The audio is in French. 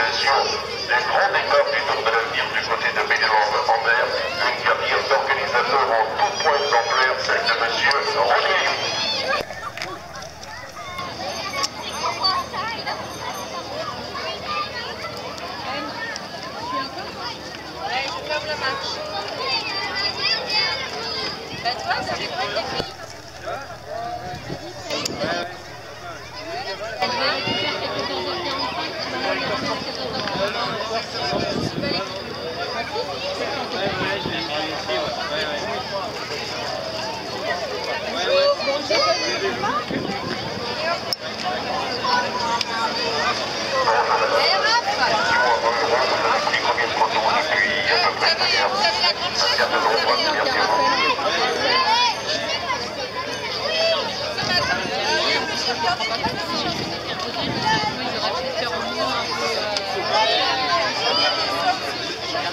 l'organisation des grandes étapes du Tour de l'avenir du côté de Bénéland en mer. Une carrière d'organisateur en tout point exemplaire, celle de Monsieur Roger. Eh, Raph Les premiers